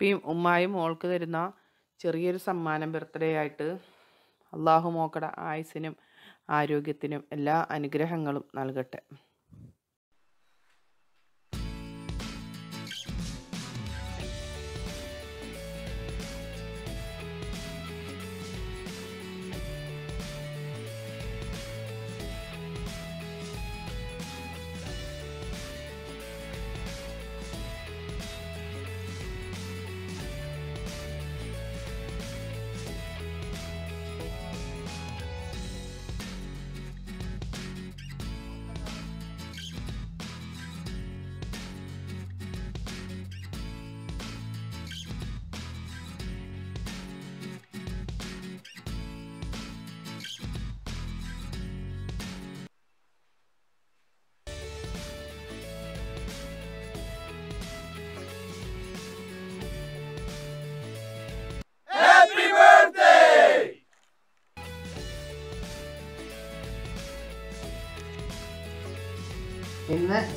വാപ്പിയും ഉമ്മായും മോൾക്ക് തരുന്ന ചെറിയൊരു സമ്മാനം ബർത്ത്ഡേ ആയിട്ട് അള്ളാഹു മോക്കട ആയുസിനും ആരോഗ്യത്തിനും എല്ലാ അനുഗ്രഹങ്ങളും നൽകട്ടെ.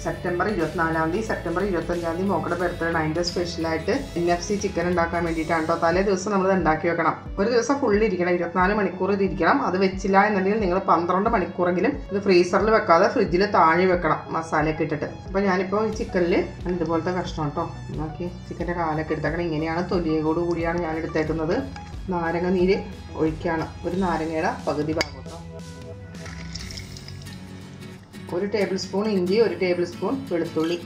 സെപ്റ്റംബർ ഇരുപത്തിനാലാം തീയതി സെപ്റ്റംബർ ഇരുപത്തഞ്ചാം തീയതി മോക്കടെ ബർത്ത്ഡേ അതിന്റെ സ്പെഷ്യലായിട്ട് എൻ എഫ് സി ചിക്കൻ ഉണ്ടാക്കാൻ വേണ്ടിയിട്ടാണ് തലേ ദിവസം നമ്മൾ ഉണ്ടാക്കി വെക്കണം. ഒരു ദിവസം ഫുള്ള് ഇരിക്കണം. ഇരുപത്തിനാല് മണിക്കൂർ ഇത് ഇരിക്കണം. അത് വെച്ചില്ല എന്നുണ്ടെങ്കിൽ നിങ്ങൾ പന്ത്രണ്ട് മണിക്കൂറെങ്കിലും ഇത് ഫ്രീസറിൽ വെക്കാതെ ഫ്രിഡ്ജിൽ താഴെ വെക്കണം മസാലയൊക്കെ ഇട്ടിട്ട്. അപ്പോൾ ഞാനിപ്പോൾ ഈ ചിക്കനിൽ ഇതുപോലത്തെ കഷ്ണം കേട്ടോ നോക്കി. ചിക്കന്റെ കാലൊക്കെ എടുത്തേക്കണം. ഇങ്ങനെയാണ് തൊലിയോട് കൂടിയാണ് ഞാൻ എടുത്തേക്കുന്നത്. നാരങ്ങ നീര് ഒഴിക്കുകയാണ് ഒരു നാരങ്ങയുടെ പകുതി ഭാഗം. ഒരു ടേബിൾ സ്പൂൺ ഇഞ്ചി ഒരു ടേബിൾ സ്പൂൺ വെളുത്തുള്ളി.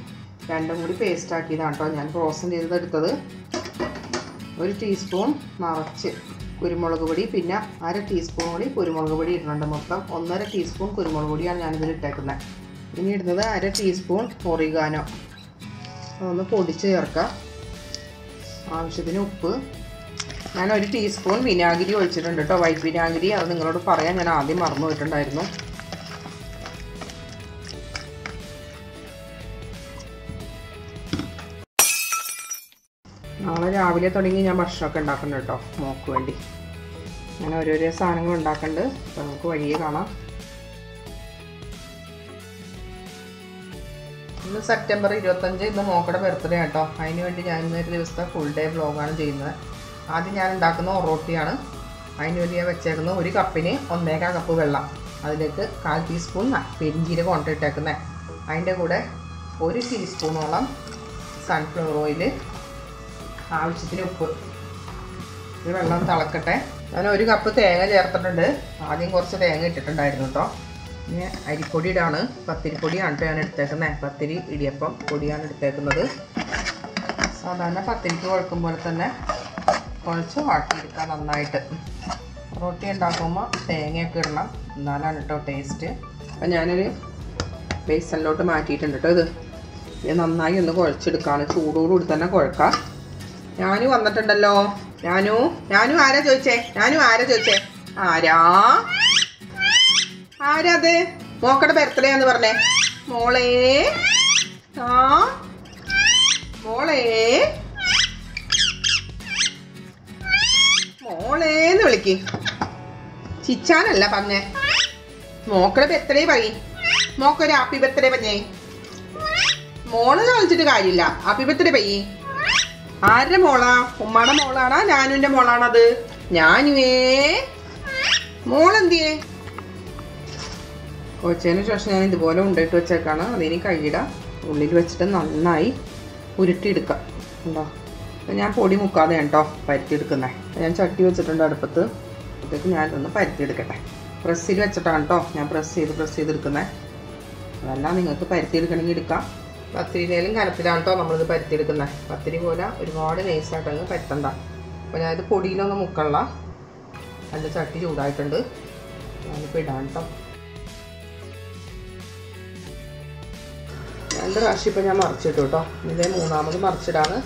രണ്ടും കൂടി പേസ്റ്റ് ആക്കിയതാണ് കേട്ടോ ഞാൻ ഫ്രോസൺ ചെയ്തെടുത്തത് ഒരു ടീസ്പൂൺ നിറച്ച് കുരുമുളക് പൊടി പിന്നെ അര ടീസ്പൂൺ കൂടി കുരുമുളക് പൊടി ഇടുന്നുണ്ട് മൊത്തം. ഒന്നര ടീസ്പൂൺ കുരുമുളക് പൊടിയാണ് ഞാനിതിൽ ഇട്ടേക്കുന്നത്. ഇനി ഇടുന്നത് അര ടീസ്പൂൺ ഒറിഗാനോ ഒന്ന് പൊടിച്ച് ചേർക്കാം. ആവശ്യത്തിന് ഉപ്പ്. ഞാൻ ഒരു ടീസ്പൂൺ വിനാഗിരി ഒഴിച്ചിട്ടുണ്ട് കേട്ടോ വൈറ്റ് വിനാഗിരി അത് നിങ്ങളോട് പറയാൻ ഞാൻ ആദ്യം മറന്നു പോയിട്ടുണ്ടായിരുന്നു രാവിലെ തുടങ്ങി ഞാൻ ഭക്ഷണമൊക്കെ ഉണ്ടാക്കുന്നു കേട്ടോ മോക്ക് വേണ്ടി. അങ്ങനെ ഓരോരോ സാധനങ്ങൾ ഉണ്ടാക്കുന്നുണ്ട് അപ്പോൾ നമുക്ക് വഴിയെ കാണാം. ഇന്ന് സെപ്റ്റംബർ ഇരുപത്തഞ്ച് ഇന്ന് മോക്കയുടെ ബർത്ത്ഡേ കേട്ടോ. അതിന് വേണ്ടി ഞാൻ ഇന്നൊരു ദിവസത്തെ ഫുൾ ഡേ വ്ളോഗാണ് ചെയ്യുന്നത്. ആദ്യം ഞാൻ ഉണ്ടാക്കുന്ന ഒറോട്ടിയാണ്. അതിന് വേണ്ടി ഞാൻ വെച്ചേക്കുന്നത് ഒരു കപ്പിന് ഒന്നേകാ കപ്പ് വെള്ളം. അതിലേക്ക് കാൽ ടീസ്പൂൺ പെരിഞ്ചീരകം കൊണ്ടിട്ടേക്കുന്നത് അതിന്റെ കൂടെ ഒരു ടീസ്പൂണോളം സൺഫ്ലവർ ഓയിൽ ആവശ്യത്തിന് ഉപ്പ്. ഇത് വെള്ളം തിളക്കട്ടെ. ഞാൻ ഒരു കപ്പ് തേങ്ങ ചേർത്തിട്ടുണ്ട്. ആദ്യം കുറച്ച് തേങ്ങ ഇട്ടിട്ടുണ്ടായിരുന്നു കേട്ടോ ഇനി അരിപ്പൊടി ഇടാണ് പത്തിരിപ്പൊടിയാണ് കേട്ടോ ഞാൻ എടുത്തേക്കുന്നത്. പത്തിരി ഇടിയപ്പം പൊടിയാണ് എടുത്തേക്കുന്നത്. സാധാരണ പത്തിരിക്ക് കുഴക്കും പോലെ തന്നെ കുഴച്ച് വാട്ടിയെടുക്കാം നന്നായിട്ട്. റൊട്ടി ഉണ്ടാക്കുമ്പോൾ തേങ്ങയൊക്കെ ഇടണം. എന്നാലാണ് കേട്ടോ ടേസ്റ്റ് അപ്പം ഞാനൊരു ബേസനിലോട്ട് മാറ്റിയിട്ടുണ്ട് കേട്ടോ ഇത്. ഇത് നന്നായി ഒന്ന് കുഴച്ചെടുക്കാണ്. ചൂടോടുകൂടി തന്നെ കുഴക്കാം. ഞാനു വന്നിട്ടുണ്ടല്ലോ. ഞാനു ഞാനു ആരാ ചോദിച്ചേ? ഞാനു ആരാ ചോദിച്ചേ? ആരാ? ആരാ അത്? മോക്കടെ ബർത്ത്ഡേ എന്ന് പറഞ്ഞേ. മോളെ. ആ. മോളെ. മോളേന്ന് വിളിക്ക്. ചിച്ചാനല്ല പറഞ്ഞേ. മോക്കടെ ബർത്ത്ഡേ പറയും. മോക്കൊരു ഹാപ്പി ബർത്ത്ഡേ പറഞ്ഞേ. മോൾ ചോദിച്ചിട്ട് കാര്യമില്ല. ഹാപ്പി ബർത്ത്ഡേ പയ്യേ ആരുടെ മോളാ? ഉമ്മയുടെ മോളാണോ? ഞാനുവിന്റെ മോളാണത്. ഞാനുവേ. മോളെന്തിയേ? കൊച്ചതിന് ശേഷം ഞാൻ ഇതുപോലെ ഉണ്ടിട്ട് വെച്ചേക്കാണ്. അതിന് കൈയിട. ഉള്ളിൽ വെച്ചിട്ട് നന്നായി ഉരുട്ടിയെടുക്കാം. ഉണ്ടോ? ഞാൻ പൊടി മുക്കാതെ കേട്ടോ പരുത്തിയെടുക്കുന്നേ. ഞാൻ ചട്ടി വെച്ചിട്ടുണ്ട് അടുപ്പത്ത്. അപ്പോഴത്തേക്ക് ഇതൊന്ന് പരുത്തിയെടുക്കട്ടെ. പ്രസ്സിൽ വെച്ചിട്ടാണ് കേട്ടോ ഞാൻ പ്രസ് ചെയ്ത് പ്രസ് ചെയ്തെടുക്കുന്നത് അതല്ല നിങ്ങൾക്ക് പരുത്തിയെടുക്കണമെങ്കിൽ എടുക്കാം. പത്തിരിയിലും കനത്തിലാണ് കേട്ടോ നമ്മളിത് പരത്തിയെടുക്കുന്നത് പത്തിരി പോലെ ഒരുപാട് നൈസായിട്ട് അങ്ങ് പരത്തണ്ട. അപ്പോൾ ഞാനിത് പൊടിയിലൊന്നും മുക്കള്ള നല്ല ചട്ടി ചൂടായിട്ടുണ്ട്. ഞാനിപ്പോൾ ഇടാം കേട്ടോ രണ്ട് പ്രാവശ്യം ഇപ്പോൾ ഞാൻ മറിച്ചിട്ടു കേട്ടോ ഇതേ മൂന്നാമത് മറിച്ചിടാണ്.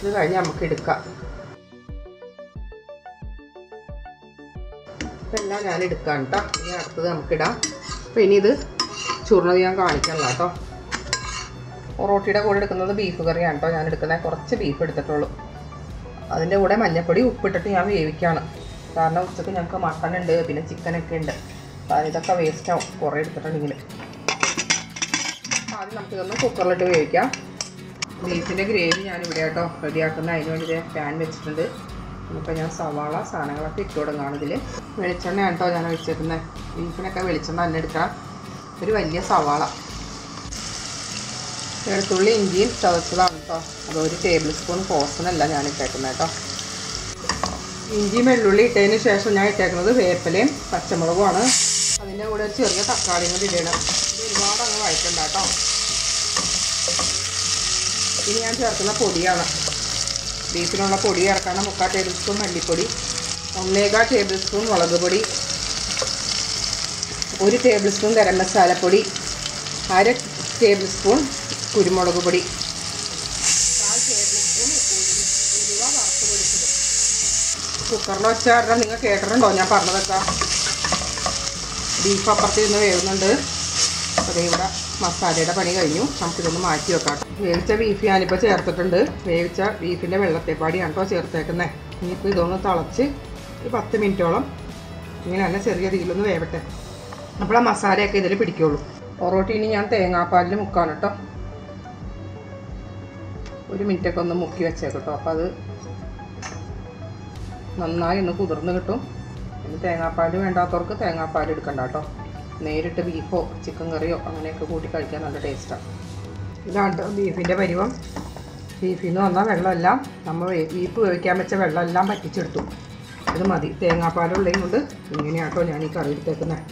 ഇത് കഴിഞ്ഞ് നമുക്ക് എടുക്കാം. ഇപ്പം എല്ലാം ഞാൻ എടുക്കാം കേട്ടോ ഇനി അടുത്തത് നമുക്കിടാം. അപ്പം ഇനി ഇത് ചൂർണത് ഞാൻ കാണിക്കണല്ലോ കേട്ടോ പൊറോട്ടിയുടെ കൂടെ എടുക്കുന്നത് ബീഫ് കറിയാണ് കേട്ടോ ഞാൻ എടുക്കുന്നത് കുറച്ച് ബീഫ് എടുത്തിട്ടുള്ളൂ. അതിന്റെ കൂടെ മഞ്ഞപ്പൊടി ഉപ്പിട്ടിട്ട് ഞാൻ വേവിക്കുകയാണ് കാരണം ഉച്ചയ്ക്ക് ഞങ്ങൾക്ക് മട്ടൺ ഉണ്ട് പിന്നെ ചിക്കനൊക്കെ ഉണ്ട്. അപ്പോൾ ഇതൊക്കെ വേസ്റ്റ് ആവും കുറേ എടുത്തിട്ടുണ്ടെങ്കിൽ. ആദ്യം നമുക്കിതൊന്ന് കുക്കറിലിട്ട് വേവിക്കാം. ബീഫിന്റെ ഗ്രേവി ഞാൻ ഇവിടെ കേട്ടോ റെഡിയാക്കുന്ന അതിന് വേണ്ടി പാൻ വെച്ചിട്ടുണ്ട്. ഇപ്പോൾ ഞാൻ സവാള സാധനങ്ങളൊക്കെ ഇട്ട് കൊടുക്കുകയാണ് ഇതിൽ വെളിച്ചെണ്ണ കേട്ടോ ഞാൻ ഒഴിച്ചേക്കുന്നത്. ബീഫിനൊക്കെ വെളിച്ചെണ്ണ തന്നെ എടുക്കാം ഒരു വലിയ സവാള. വെളുത്തുള്ളി ഇഞ്ചിയും ചതച്ചതാണ് കേട്ടോ അത് ഒരു ടേബിൾ സ്പൂൺ കോസനല്ല ഞാൻ ഇട്ടേക്കുന്നത് കേട്ടോ ഇഞ്ചിയും വെള്ളുള്ളി ഇട്ടതിന് ശേഷം ഞാൻ ഇട്ടേക്കുന്നത് വേപ്പിലയും പച്ചമുളകുമാണ്. അതിന്റെ കൂടെ ഒരു ചെറിയ തക്കാളിയും കൂടി ഇടണം. ഇത് ഒരുപാട് അങ്ങ് വഴറ്റണ്ട കേട്ടോ ഇനി ഞാൻ ചേർക്കുന്ന പൊടിയാണ്. ബീഫിനുള്ള പൊടി ചേർക്കാണ് മുക്കാൽ ടേബിൾ സ്പൂൺ മല്ലിപ്പൊടി ഒന്നേകാൽ ടേബിൾ സ്പൂൺ മുളക് പൊടി ഒരു ടേബിൾ സ്പൂൺ ഗരം മസാലപ്പൊടി അര ടേബിൾ സ്പൂൺ കുരുമുളക് പൊടി. കുക്കറിൽ വെച്ച കാരണം നിങ്ങൾ കേട്ടിട്ടുണ്ടോ? ഞാൻ പറഞ്ഞതൊക്കെ. ബീഫ് അപ്പുറത്ത് നിന്ന് വേവുന്നുണ്ട്. അതേ ഇവിടെ മസാലയുടെ പണി കഴിഞ്ഞു. നമുക്കിതൊന്ന് മാറ്റി വെക്കാം. വേവിച്ച ബീഫ് ഞാനിപ്പോൾ ചേർത്തിട്ടുണ്ട്. വേവിച്ച ബീഫിന്റെ വെള്ളത്തെപ്പാടിയാണ് കേട്ടോ ചേർത്തേക്കുന്നത് ഇനിയിപ്പോൾ ഇതൊന്ന് തിളച്ച് ഒരു പത്ത് മിനിറ്റോളം ഇങ്ങനെ തന്നെ ചെറിയ രീതിയിലൊന്ന് വേവട്ടെ. അപ്പോൾ ആ മസാലയൊക്കെ ഇതിൽ പിടിക്കുള്ളൂ. പൊറോട്ട ഇനി ഞാൻ തേങ്ങാപ്പാലിൽ മുക്കാണ് കേട്ടോ. ഒരു മിനിറ്റൊക്കെ ഒന്ന് മുക്കി വെച്ചേക്കട്ടോ കേട്ടോ അപ്പോൾ അത് നന്നായി ഒന്ന് കുതിർന്ന് കിട്ടും. പിന്നെ തേങ്ങാപ്പാൽ വേണ്ടാത്തവർക്ക് തേങ്ങാപ്പാൽ എടുക്കണ്ട കേട്ടോ നേരിട്ട് ബീഫോ ചിക്കൻ കറിയോ അങ്ങനെയൊക്കെ കൂട്ടി കഴിക്കാൻ നല്ല ടേസ്റ്റാണ് ഇതാണ് ബീഫിന്റെ പരിവം. ബീഫിൽ നിന്ന് വന്ന വെള്ളമെല്ലാം നമ്മൾ ബീഫ് വേവിക്കാൻ വെച്ച വെള്ളമെല്ലാം പറ്റിച്ചെടുത്തു ഇത് മതി. തേങ്ങാപ്പാലുള്ളതും കൊണ്ട് ഇങ്ങനെയാട്ടോ ഞാൻ ഈ കറി എടുത്തേക്കുന്നത്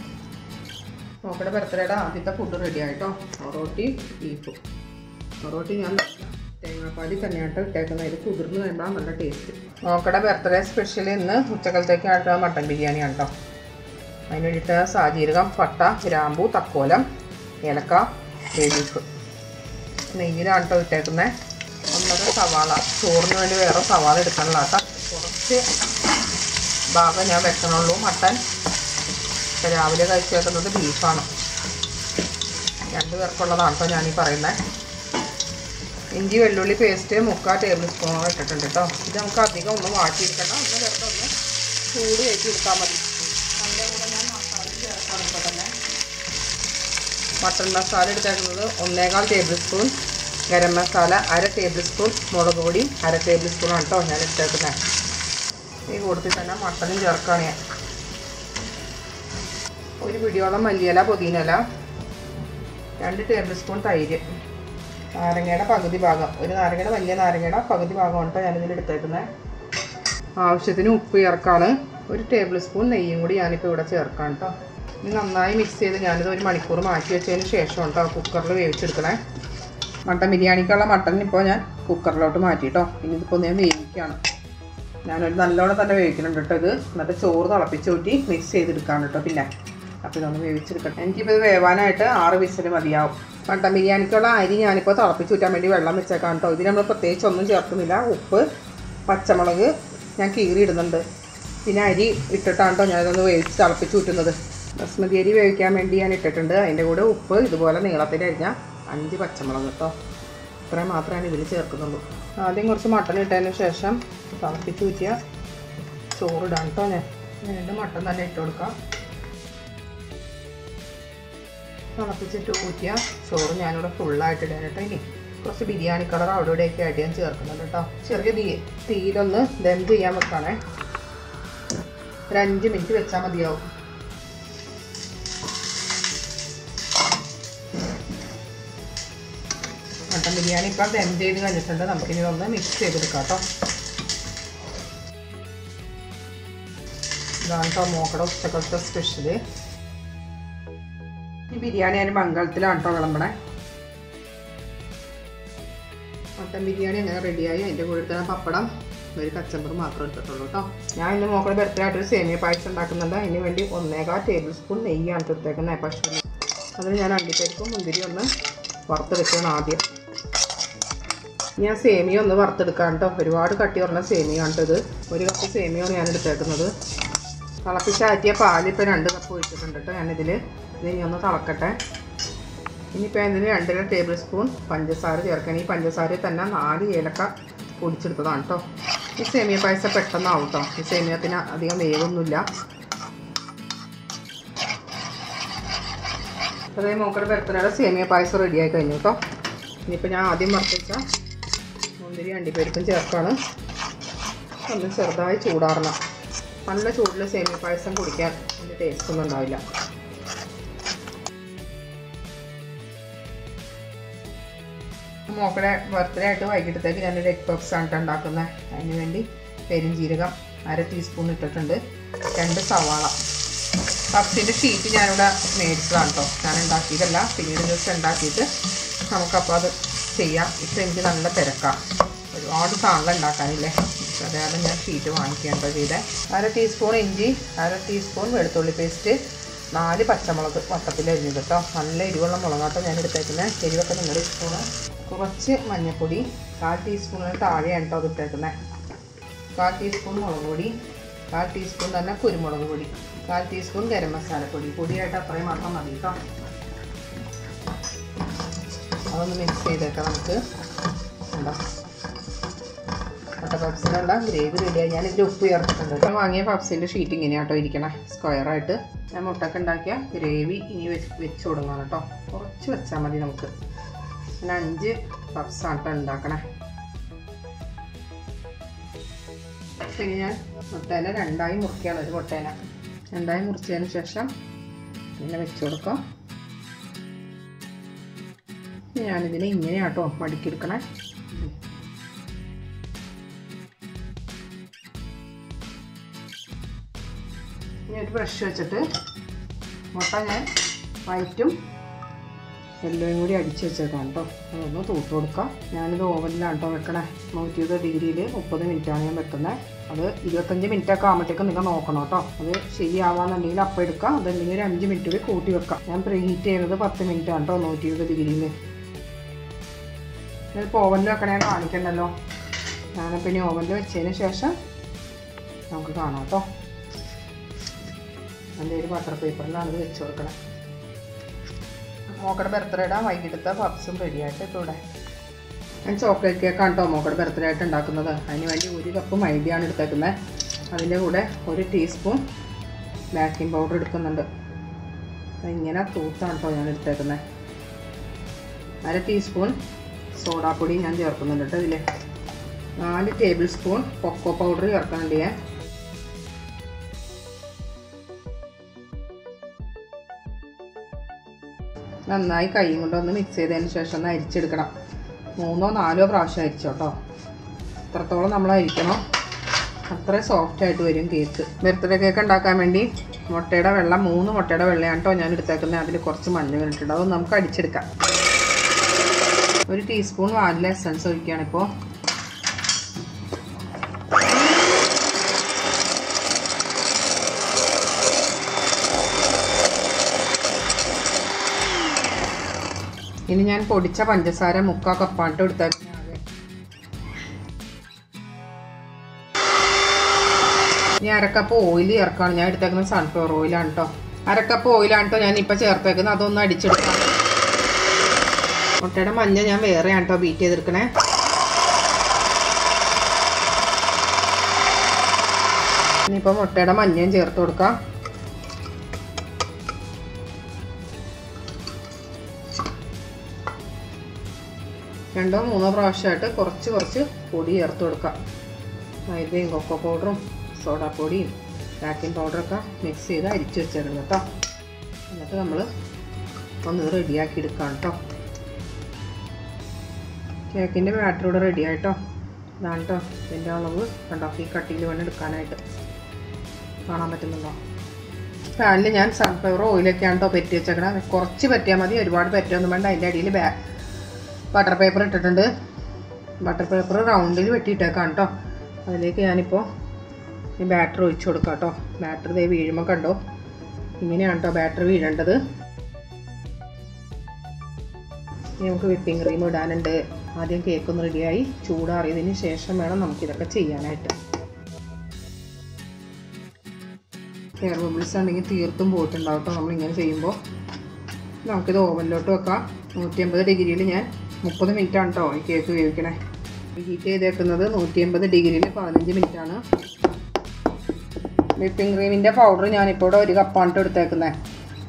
നോക്കടെ ബർത്ത്ഡേയുടെ ആദ്യത്തെ ഫുഡ് റെഡി ആയിട്ടോ പൊറോട്ടി ബീഫ്. പൊറോട്ടി ഞാൻ തേങ്ങാപ്പാലിൽ തന്നെയായിട്ട് ഇട്ടേക്കുന്നത്. ഇത് കുതിർന്ന് കഴിയുമ്പോൾ നല്ല ടേസ്റ്റ് നോക്കട ബർത്ത്ഡേ സ്പെഷ്യൽ ഇന്ന് ഉച്ചക്കലത്തേക്ക് ആയിട്ട് മട്ടൻ ബിരിയാണിയാണ് കേട്ടോ അതിന് വേണ്ടിയിട്ട് സാജീരകം പട്ട ഗ്രാമ്പൂ തക്കോലം ഏലക്ക ബീഫ് നെയ്യിലാണ് കേട്ടോ ഇട്ടേക്കുന്നത് ഒന്നര സവാള. ചോറിന് വേണ്ടി വേറെ സവാള എടുക്കണില്ല കുറച്ച് ഭാഗം ഞാൻ വെക്കണുള്ളൂ മട്ടൻ രാവിലെ കഴിച്ചേക്കുന്നത് ബീഫാണ് രണ്ട് പേർക്കുള്ളതാണ് കേട്ടോ ഞാനീ പറയുന്നത് ഇഞ്ചി വെള്ളുള്ളി പേസ്റ്റ് മുക്കാൽ ടേബിൾ സ്പൂണോളം ഇട്ടിട്ടുണ്ട് കേട്ടോ ഇത് നമുക്ക് അധികം ഒന്ന് വാട്ടിയെടുക്കണം ഒന്ന് വെറുതെ ഒന്ന് ചൂട് കയറ്റി എടുത്താൽ മതി. ഞാൻ മസാല മട്ടൺ മസാല എടുത്തേക്കുന്നത് ഒന്നേകാൽ ടേബിൾ സ്പൂൺ ഗരം മസാല അര ടേബിൾ സ്പൂൺ മുളക് പൊടി അര ടേബിൾ സ്പൂണാണ് കേട്ടോ ഞാൻ എടുത്തേക്കുന്നത്. ഈ കൂട്ടത്തിൽ തന്നെ മട്ടനും ചേർക്കുകയാണ് ഞാൻ. ഒരു പിടിയോളം മല്ലിയില പുതിനയില രണ്ട് ടേബിൾ സ്പൂൺ തൈര്. നാരങ്ങയുടെ പകുതി ഭാഗം. ഒരു നാരങ്ങയുടെ വലിയ നാരങ്ങയുടെ പകുതി ഭാഗമാണ് കേട്ടോ ഞാനിതിൽ എടുത്തേക്കുന്നത് ആവശ്യത്തിന് ഉപ്പ് ചേർക്കാണ്. ഒരു ടേബിൾ സ്പൂൺ നെയ്യും കൂടി ഞാനിപ്പോൾ ഇവിടെ ചേർക്കാം കേട്ടോ ഇത് നന്നായി മിക്സ് ചെയ്ത് ഞാനിത് ഒരു മണിക്കൂർ മാറ്റി വെച്ചതിന് ശേഷം കേട്ടോ കുക്കറിൽ വേവിച്ചെടുക്കണേ. മട്ടൻ ബിരിയാണിക്കുള്ള മട്ടൻ ഇപ്പോൾ ഞാൻ കുക്കറിലോട്ട് മാറ്റി കേട്ടോ ഇനി ഇതിപ്പോൾ ഞാൻ വേവിക്കുകയാണ് ഞാനൊരു നല്ലോണം തന്നെ വേവിക്കുന്നുണ്ട് കേട്ടോ ഇത്. എന്നിട്ട് ചോറ് തിളപ്പിച്ച് ഊറ്റി മിക്സ് ചെയ്തെടുക്കാണ് കേട്ടോ പിന്നെ. അപ്പോൾ ഇതൊന്ന് വേവിച്ചെടുക്കട്ടെ. എനിക്കിപ്പോൾ ഇത് വേവാനായിട്ട് ആറ് വിസിൽ മതിയാവും. മട്ടൻ ബിരിയാണിക്കുള്ള അരി ഞാനിപ്പോൾ തിളപ്പിച്ച് ഊറ്റാൻ വേണ്ടി വെള്ളം വെച്ചേക്കാം കേട്ടോ ഇതിന് നമ്മൾ പ്രത്യേകിച്ച് ഒന്നും ചേർക്കുന്നില്ല. ഉപ്പ് പച്ചമുളക് ഞാൻ കീറി ഇടുന്നുണ്ട്. പിന്നെ അരി ഇട്ടിട്ടാണ് കേട്ടോ ഞാനിതൊന്ന് വേവിച്ച് തിളപ്പിച്ച് ഊറ്റുന്നത്. ബസ്മതി അരി വേവിക്കാൻ വേണ്ടി ഞാൻ ഇട്ടിട്ടുണ്ട്. അതിന്റെ കൂടെ ഉപ്പ് ഇതുപോലെ നീളത്തിൽ അരിഞ്ഞ അഞ്ച് പച്ചമുളക് കേട്ടോ ഇത്രയും മാത്രമാണ് ഇതിൽ ചേർക്കുന്നുള്ളൂ. ആദ്യം കുറച്ച് മട്ടൺ ഇട്ടതിന് ശേഷം തിളപ്പിച്ച് ഊറ്റിയ ചോറിടാം കേട്ടോ ഞാൻ. വീണ്ടും മട്ടൺ തന്നെ ഇട്ട് കൊടുക്കാം. തിളപ്പിച്ചിട്ട് ഊറ്റിയ ചോറ് ഞാനിവിടെ ഫുള്ളായിട്ട് ഇടാൻ കേട്ടോ. ഇനി കുറച്ച് ബിരിയാണി കളർ അവിടെ ഇവിടെയൊക്കെ ആയിട്ട് ഞാൻ ചേർക്കുന്നുണ്ട് കേട്ടോ. ചെറിയ തീ തീയിലൊന്ന് ദം ചെയ്യാൻ വെക്കാണേ. ഒരു അഞ്ച് മിനിറ്റ് വെച്ചാൽ മതിയാവും. മട്ടൻ ബിരിയാണി ഇപ്പം ദം ചെയ്ത് കഴിഞ്ഞിട്ടുണ്ട്. നമുക്കിനി ഒന്ന് മിക്സ് ചെയ്തെടുക്കാം കേട്ടോ. ഇതാണ് കേട്ടോ മോക്കട ഉച്ചക്കലത്തെ സ്പെഷ്യൽ ഈ ബിരിയാണി ഞാൻ മംഗളത്തിലാണ് കേട്ടോ വിളമ്പണേ. മട്ടൻ ബിരിയാണി അങ്ങനെ റെഡിയായി. അതിന്റെ കൂടെ പപ്പടം ഒരു കച്ചമ്പർ മാത്രം എടുത്തിട്ടുള്ളൂ കേട്ടോ ഞാൻ ഇന്ന് മോക്കളുടെ ബർത്ത്ഡേ ആയിട്ടൊരു സേമിയ പായസം ഉണ്ടാക്കുന്നുണ്ട്. അതിന് വേണ്ടി ഒന്നേകാൽ ടേബിൾ സ്പൂൺ നെയ്യാണ് എടുത്തേക്കുന്നത് പക്ഷേ അതിന് ഞാൻ അണ്ടിപ്പരിപ്പും മുന്തിരി ഒന്ന് വറുത്തെടുക്കണം ആദ്യം. ഞാൻ സേമിയ ഒന്ന് വറുത്തെടുക്കാം കേട്ടോ ഒരുപാട് കട്ടി പറഞ്ഞ സേമിയ ഇത്. ഒരു കപ്പ് സേമിയാണ് ഞാൻ എടുത്തേക്കുന്നത്. തിളപ്പിച്ചാറ്റിയ പാലിപ്പം രണ്ട് കപ്പ് ഒഴിച്ചിട്ടുണ്ട് കേട്ടോ ഞാനിതിൽ ഇനി ഒന്ന് തിളക്കട്ടെ. ഇനിയിപ്പോൾ ഇതിന് രണ്ടര ടേബിൾ സ്പൂൺ പഞ്ചസാര ചേർക്കണം. ഈ പഞ്ചസാരയിൽ തന്നെ നാല് ഏലക്ക പൊടിച്ചെടുത്തതാണ് കേട്ടോ ഈ സേമിയ പായസം പെട്ടെന്നാവും കേട്ടോ ഈ സേമിയത്തിന് അധികം വേവൊന്നുമില്ല. അതേ മോക്കടെ പരത്തിനുള്ള സേമിയ പായസം റെഡിയായി കഴിഞ്ഞു കേട്ടോ ഇനിയിപ്പോൾ ഞാൻ ആദ്യം വറുത്ത മുന്തിരി അണ്ടിപ്പരിപ്പും ചേർക്കാണ്. ഒന്ന് ചെറുതായി ചൂടാറണം. നല്ല ചൂടിൽ സേമിയ പായസം കുടിക്കാൻ അതിന്റെ ടേസ്റ്റ് ഒന്നും ഉണ്ടാവില്ല. മോക്കടെ ബർത്ത്ഡേ ആയിട്ട് വൈകിട്ടത്തേക്ക് ഞാനൊരു എഗ് പഫ്സ് ആണ് ഉണ്ടാക്കുന്നത് അതിന് വേണ്ടി പെരുംജീരകം അര ടീസ്പൂൺ ഇട്ടിട്ടുണ്ട്. രണ്ട് സവാള. പഫ്സിന്റെ ഷീറ്റ് ഞാനിവിടെ മേടിച്ചതാണ് കേട്ടോ ഞാൻ ഉണ്ടാക്കിയതല്ല. പിന്നീട് ജസ്റ്റ് ഉണ്ടാക്കിയിട്ട് നമുക്കപ്പോൾ അത് ചെയ്യാം. ഇപ്പം എനിക്ക് നല്ല തിരക്കാം. ഒരുപാട് സാധനങ്ങൾ ഉണ്ടാക്കാനില്ലേ? അതായത് ഞാൻ ഷീറ്റ് വാങ്ങിക്കേണ്ടത് ചെയ്തത് അര ടീസ്പൂൺ ഇഞ്ചി അര ടീസ്പൂൺ വെളുത്തുള്ളി പേസ്റ്റ് നാല് പച്ചമുളക് വട്ടത്തിൽ അരിഞ്ഞത് കേട്ടോ നല്ല എരിവുള്ള മുളകാട്ടോ ഞാൻ എടുത്തേക്കുന്നത് എരിവൊക്കെ നിങ്ങളുടെ ഇഷ്ടമാണ്. കുറച്ച് മഞ്ഞൾപ്പൊടി കാൽ ടീസ്പൂണിന് താഴെയാണ് കേട്ടോ അത് ഇട്ടേക്കുന്നത് കാൽ ടീസ്പൂൺ മുളക് പൊടി കാൽ ടീസ്പൂൺ തന്നെ കുരുമുളക് പൊടി കാൽ ടീസ്പൂൺ ഗരം മസാലപ്പൊടി പൊടിയായിട്ട് അത്രയും മാത്രം മതി കേട്ടോ. അതൊന്ന് മിക്സ് ചെയ്തേക്കാം നമുക്ക്. പപ്സിനുള്ള ഗ്രേവി റെഡിയായി ഞാൻ ഇതിൽ ഉപ്പ് ചേർത്തിട്ടുണ്ട് ഞാൻ വാങ്ങിയ പപ്സിന്റെ ഷീറ്റ് ഇങ്ങനെയാട്ടോ ഇരിക്കണേ. സ്ക്വയറായിട്ട് ഞാൻ മുട്ടക്ക് ഉണ്ടാക്കിയ ഗ്രേവി ഇനി വെച്ച് വെച്ച് കൊടുക്കണം കേട്ടോ. കുറച്ച് വെച്ചാൽ മതി നമുക്ക്. പിന്നെ അഞ്ച് പപ്സാണ് കേട്ടോ ഉണ്ടാക്കണേ. പിന്നെ ഞാൻ മുട്ടേനെ രണ്ടായി മുറിക്കുകയാണ് ഒരു മുട്ടേനെ. രണ്ടായി മുറിച്ചതിന് ശേഷം ഇങ്ങനെ വെച്ച് കൊടുക്കാം. ഞാനിതിനെ ഇങ്ങനെയാട്ടോ മടുക്കിയെടുക്കണേ. ഇനി ഒരു ബ്രഷ് വെച്ചിട്ട് മുട്ട ഞാൻ വൈറ്റും യെല്ലോയും കൂടി അടിച്ച് വെച്ചേക്കാം കേട്ടോ. അതൊന്ന് തൂട്ട് കൊടുക്കാം. ഞാനിത് ഓവനിലാണ് കേട്ടോ വെക്കണേ. നൂറ്റി ഇരുപത് ഡിഗ്രിയിൽ മുപ്പത് മിനിറ്റാണ് ഞാൻ വെക്കുന്നത്. അത് ഇരുപത്തഞ്ച് മിനിറ്റ് ഒക്കെ ആകുമ്പോഴത്തേക്ക് നിങ്ങൾ നോക്കണം കേട്ടോ. അത് ശരിയാവാന്നുണ്ടെങ്കിൽ അപ്പം എടുക്കാം. അതല്ലെങ്കിൽ ഒരു അഞ്ച് മിനിറ്റ് കൂടി കൂട്ടി വെക്കാം. ഞാൻ പ്രീ ഹീറ്റ് ചെയ്യുന്നത് പത്ത് മിനിറ്റ് ആണ് കേട്ടോ നൂറ്റി ഇരുപത് ഡിഗ്രിയിൽ. ഇതിപ്പോൾ ഓവനിൽ വെക്കണേ കാണിക്കണ്ടല്ലോ. ഞാനിപ്പോൾ ഇനി ഓവനിൽ വെച്ചതിന് ശേഷം നമുക്ക് കാണാം കേട്ടോ. എന്റെ ഒരു ബട്ടർ പേപ്പറിലാണ് ഇത് വെച്ച് കൊടുക്കണം. മോക്കടെ ബർത്ത്ഡേ ഇടാൻ വൈകിട്ടത്തെ പപ്സും റെഡിയായിട്ട് ഇവിടെ ഞാൻ ചോക്ലേറ്റ് കേക്കാണ് കേട്ടോ മോക്കടെ ബർത്ത്ഡേ ആയിട്ട് ഉണ്ടാക്കുന്നത് അതിന് വേണ്ടി ഒരു കപ്പ് മൈദയാണ് എടുത്തേക്കുന്നത് അതിന്റെ കൂടെ ഒരു ടീസ്പൂൺ ബേക്കിംഗ് പൗഡർ എടുക്കുന്നുണ്ട്. ഇങ്ങനെ തൂത്താണ് കേട്ടോ ഞാൻ എടുത്തേക്കുന്നത് അര ടീസ്പൂൺ സോഡാപ്പൊടി ഞാൻ ചേർക്കുന്നുണ്ട് കേട്ടോ ഇതിൽ നാല് ടേബിൾ സ്പൂൺ കൊക്കോ പൗഡർ ചേർക്കുന്നുണ്ട് ഞാൻ. നന്നായി കൈ കൊണ്ടൊന്ന് മിക്സ് ചെയ്തതിന് ശേഷം ഒന്ന് അരിച്ചെടുക്കണം. മൂന്നോ നാലോ പ്രാവശ്യം അരിച്ചോട്ടോ എത്രത്തോളം നമ്മൾ അരിക്കണം. അത്ര സോഫ്റ്റ് ആയിട്ട് വരും കേക്ക് ബർത്ത്ഡേ കേക്ക് ഉണ്ടാക്കാൻ വേണ്ടി മുട്ടയുടെ വെള്ളം മൂന്ന് മുട്ടയുടെ വെള്ളയാണ് കേട്ടോ ഞാൻ എടുത്തേക്കുന്നത്. അതിൽ കുറച്ച് മഞ്ഞൾ ഇട്ടിട്ടുണ്ട് അതൊന്ന് നമുക്ക് അടിച്ചെടുക്കാം. ഒരു ടീസ്പൂൺ വാനില എസൻസ് ഒഴിക്കുകയാണ് ഇനി ഞാൻ പൊടിച്ച പഞ്ചസാര മുക്കാ കപ്പാട്ട് എടുത്താൽ ഇനി അരക്കപ്പ് ഓയിൽ ചേർക്കാണ്. ഞാൻ എടുത്തേക്കുന്നത് സൺഫ്ലവർ ഓയിലാണ് കേട്ടോ അരക്കപ്പ് ഓയിലാണ് കേട്ടോ ഞാൻ ഇപ്പം ചേർത്തേക്കുന്നത്. അതൊന്ന് അടിച്ചെടുക്കാം. മുട്ടയുടെ മഞ്ഞ ഞാൻ വേറെയാണ് കേട്ടോ ബീറ്റ് ചെയ്തെടുക്കണേ. ഇനിയിപ്പോൾ മുട്ടയുടെ മഞ്ഞയും ചേർത്ത് കൊടുക്കാം. രണ്ടോ മൂന്നോ പ്രാവശ്യമായിട്ട് കുറച്ച് കുറച്ച് പൊടി ചേർത്ത് കൊടുക്കാം മൈദയും കൊക്കോ പൗഡറും സോഡാപ്പൊടിയും പാക്കിംഗ് പൗഡറൊക്കെ മിക്സ് ചെയ്ത് അരിച്ച് വെച്ചേക്കണം കേട്ടോ. എന്നിട്ട് നമ്മൾ ഒന്ന് റെഡിയാക്കി എടുക്കാം കേട്ടോ. കേക്കിന്റെ ബാറ്റർ ഇവിടെ റെഡി ആയിട്ടോ ഇതാണ് കേട്ടോ ഇതിന്റെ അളവ്. കണ്ടോ? ഈ കട്ടിയിൽ വേണം എടുക്കാനായിട്ട്. കാണാൻ പറ്റുന്നുണ്ടോ? പാനിൽ ഞാൻ സൺഫ്ലവർ ഓയിലൊക്കെയാണ് കേട്ടോ പറ്റി വെച്ചേക്കണം. കുറച്ച് പറ്റിയാൽ മതി. ഒരുപാട് പറ്റുമൊന്നും വേണ്ട. അതിന്റെ അടിയിൽ ബാ ബട്ടർ പേപ്പർ ഇട്ടിട്ടുണ്ട്. ബട്ടർ പേപ്പർ റൗണ്ടിൽ വെട്ടിയിട്ടേക്കാം കേട്ടോ അതിലേക്ക് ഞാനിപ്പോൾ ഈ ബാറ്റർ ഒഴിച്ചു കൊടുക്കാം കേട്ടോ ബാറ്റർ ദേ വീഴുമ്പോൾ കണ്ടോ? ഇങ്ങനെയാണ് കേട്ടോ ബാറ്റർ വീഴേണ്ടത്. നമുക്ക് വിപ്പിംഗ് ക്രീം ഇടാനുണ്ട്. ആദ്യം കേക്ക് ഒന്ന് റെഡിയായി ചൂടാറിയതിന് ശേഷം വേണം നമുക്കിതൊക്കെ ചെയ്യാനായിട്ട്. എയർ ബബിൾസ് ഉണ്ടെങ്കിൽ തീർത്തും പോയിട്ടുണ്ടാവും കേട്ടോ നമ്മളിങ്ങനെ ചെയ്യുമ്പോൾ നമുക്കിത് ഓവനിലോട്ട് വെക്കാം. നൂറ്റി അമ്പത് ഡിഗ്രിയിൽ ഞാൻ മുപ്പത് മിനിറ്റാണ് കേട്ടോ ഈ കേക്ക് വേവിക്കണേ ഹീറ്റ് ചെയ്തേക്കുന്നത് നൂറ്റി എൺപത് ഡിഗ്രിയിൽ പതിനഞ്ച് മിനിറ്റ് ആണ് വിപ്പിംഗ് ക്രീമിന്റെ പൗഡർ ഞാനിപ്പോൾ ഇവിടെ ഒരു കപ്പാണ് എടുത്തേക്കുന്നത്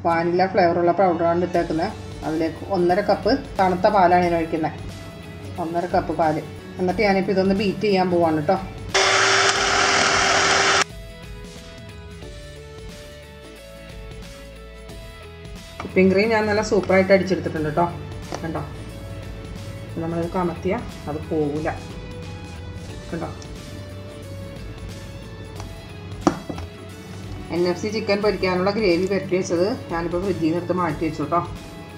വാനില ഫ്ലേവറുള്ള പൗഡറാണ് എടുത്തേക്കുന്നത് അതിലേക്ക് ഒന്നര കപ്പ് തണുത്ത പാലാണ് ഞാൻ ഒഴിക്കുന്നത് ഒന്നര കപ്പ് പാൽ എന്നിട്ട് ഞാനിപ്പോൾ ഇതൊന്ന് ബീറ്റ് ചെയ്യാൻ പോവാണ് കേട്ടോ വിപ്പിംഗ് ക്രീം ഞാൻ നല്ല സൂപ്പറായിട്ട് അടിച്ചെടുത്തിട്ടുണ്ട് കേട്ടോ കണ്ടോ? നമ്മളിത് കമത്തിയാൽ അത് പോവില്ല കണ്ടോ? എൻ എഫ് സി ചിക്കൻ പൊരിക്കാനുള്ള ഗ്രേവി പരട്ടി വെച്ചത് ഞാനിപ്പോൾ ഫ്രിഡ്ജിൽ നിന്ന് എടുത്ത് മാറ്റി വെച്ചു കേട്ടോ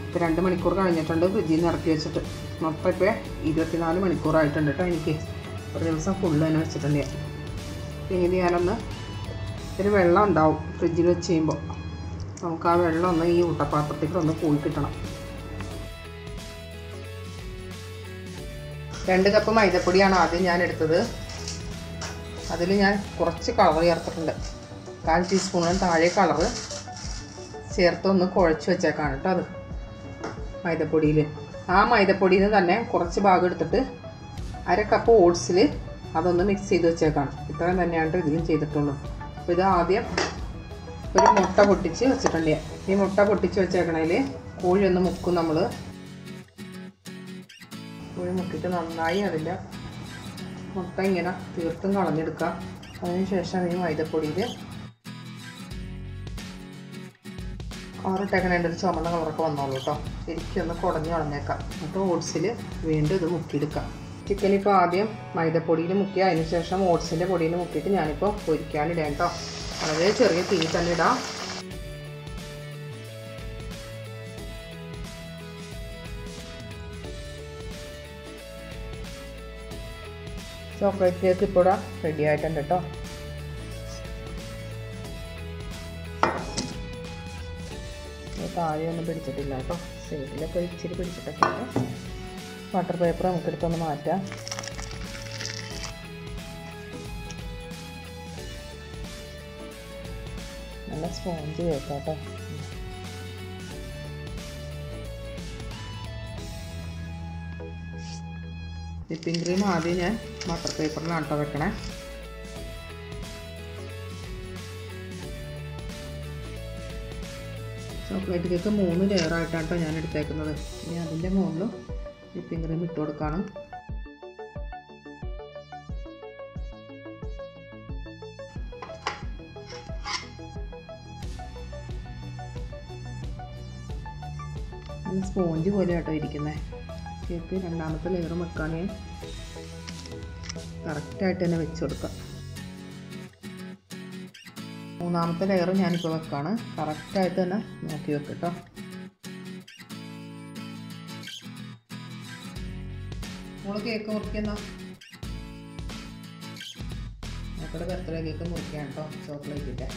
ഇപ്പോൾ രണ്ട് മണിക്കൂർ കഴിഞ്ഞിട്ടുണ്ട് ഫ്രിഡ്ജിൽ നിന്ന് ഇറക്കി വെച്ചിട്ട്. മൊത്തം ഇപ്പോൾ ഇരുപത്തിനാല് മണിക്കൂറായിട്ടുണ്ട് കേട്ടോ എനിക്ക്. ഒരു ദിവസം ഫുള്ള് തന്നെ വെച്ചിട്ടുണ്ട് ഞാൻ. പിന്നെ ഞാനൊന്ന് ഒരു വെള്ളം ഉണ്ടാവും ഫ്രിഡ്ജിൽ വെച്ച് കഴിയുമ്പോൾ നമുക്ക് ആ വെള്ളം ഒന്ന് ഈ ഊട്ടപ്പാത്രത്തിൽ ഒന്ന് പോയി കിട്ടണം. രണ്ട് കപ്പ് മൈദപ്പൊടിയാണ് ആദ്യം ഞാൻ എടുത്തത്. അതിൽ ഞാൻ കുറച്ച് കളർ ചേർത്തിട്ടുണ്ട്. കാൽ ടീസ്പൂണിന് താഴെ കളറ് ചേർത്തൊന്ന് കുഴച്ച് വെച്ചേക്കാണ് കേട്ടോ അത് മൈദപ്പൊടിയിൽ ആ മൈദപ്പൊടിയിൽ നിന്ന് തന്നെ കുറച്ച് ഭാഗം എടുത്തിട്ട് അര കപ്പ് ഓട്സിൽ അതൊന്ന് മിക്സ് ചെയ്ത് വെച്ചേക്കാണ്. ഇത്രയും തന്നെയാണ് ഇതിലും ചെയ്തിട്ടുള്ളൂ. അപ്പോൾ ഇത് ആദ്യം ഒരു മുട്ട പൊട്ടിച്ച് വെച്ചിട്ടുണ്ട്. ഈ മുട്ട പൊട്ടിച്ച് വെച്ചേക്കണതിൽ കോഴി ഒന്ന് മുക്കും നമ്മൾ കോഴി മുക്കിയിട്ട് നന്നായി അതിന്റെ മുട്ട ഇങ്ങനെ തീർത്തും കളഞ്ഞെടുക്കുക. അതിനുശേഷം ഈ മൈദപ്പൊടിയിൽ കളറിട്ടേക്കണേന്റെ ഒരു ചുമന്ന കളറൊക്കെ വന്നോളൂ കേട്ടോ. എനിക്കൊന്ന് കുടഞ്ഞ് കളഞ്ഞേക്കാം. എന്നിട്ട് ഓട്സിൽ വീണ്ടും ഇത് മുക്കിയെടുക്കാം. ചിക്കൻ ഇപ്പോൾ ആദ്യം മൈദപ്പൊടിയിൽ മുക്കി അതിനുശേഷം ഓട്സിന്റെ പൊടിയിൽ മുക്കിയിട്ട് ഞാനിപ്പോൾ പൊരിക്കാനിടാം കേട്ടോ. വളരെ ചെറിയ തീ തന്നെ ഇടാം. ചോക്ലേറ്റ് കേക്ക് ഇപ്പോൾ റെഡി ആയിട്ടുണ്ട് കേട്ടോ താഴെയൊന്നും പിടിച്ചിട്ടില്ല കേട്ടോ സൈഡിലൊക്കെ ഇച്ചിരി പിടിച്ചിട്ടൊക്കെ വാട്ടർ പേപ്പർ നമുക്കെടുത്തൊന്ന് മാറ്റാം. നല്ല സ്പോഞ്ച് കേട്ടോ വിപ്പിംഗ് ക്രീം ആദ്യം ഞാൻ ബട്ടർ പേപ്പറിലാണ് കേട്ടോ വെക്കണേ. ചോക്ലേറ്റ് കേക്ക് മൂന്ന് ലെയറായിട്ടാണ് കേട്ടോ ഞാൻ എടുത്തേക്കുന്നത്. ഇനി അതിന്റെ മുകളിലും വിപ്പിംഗ് ക്രീം ഇട്ട് കൊടുക്കണം. സ്പോഞ്ച് പോലെ കേട്ടോ ഇരിക്കുന്നത് കേക്ക് രണ്ടാമത്തെ ലെയർ വെക്കുകയാണെങ്കിൽ കറക്റ്റായിട്ട് തന്നെ വെച്ച് കൊടുക്കാം. മൂന്നാമത്തെ ലെയർ ഞാനിപ്പോൾ വെക്കാണ്. കറക്റ്റായിട്ട് തന്നെ നോക്കി വെക്ക് കേട്ടോ മോൾ കേക്ക് മുറിക്കുന്ന? മക്കളുടെ ബർത്ത്ഡേ കേക്ക് മുറിക്കാം കേട്ടോ ചോക്ലേറ്റിന്റെ